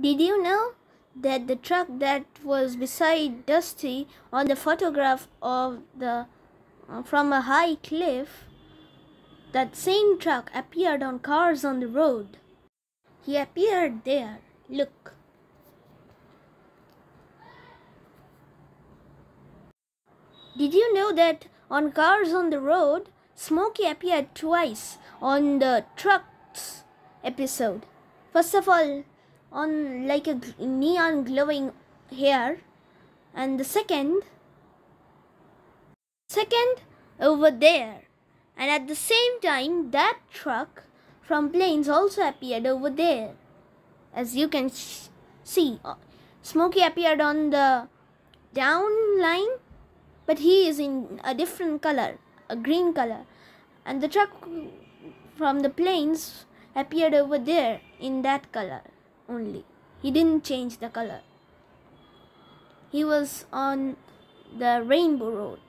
Did you know that the truck that was beside Dusty on the photograph of the uh, from a high cliff that same truck appeared on cars on the road. He appeared there. Look. Did you know that on Cars on the Road, Smokey appeared twice on the trucks episode? First of all, on like a neon glowing hair, and the second, second over there, and at the same time, that truck from planes also appeared over there. As you can see, uh, Smokey appeared on the down line but he is in a different color, a green color. And the truck from the planes appeared over there in that color only. He didn't change the color. He was on the rainbow road.